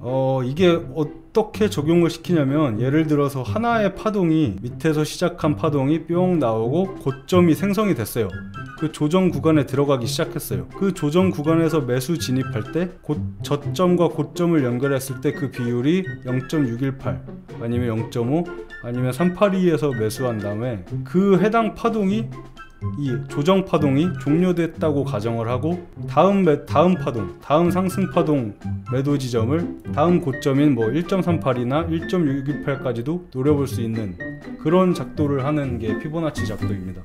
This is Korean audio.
어, 이게 어떻게 적용을 시키냐면 예를 들어서 하나의 파동이 밑에서 시작한 파동이 뿅 나오고 고점이 생성이 됐어요. 그 조정 구간에 들어가기 시작했어요. 그 조정 구간에서 매수 진입할 때 고, 저점과 고점을 연결했을 때 그 비율이 0.618 아니면 0.5 아니면 382에서 매수한 다음에 그 해당 파동이 이 조정 파동이 종료됐다고 가정을 하고 다음 매, 다음 파동, 다음 상승 파동 매도 지점을 다음 고점인 뭐 1.38이나 1.618까지도 노려볼 수 있는 그런 작도를 하는 게 피보나치 작도입니다.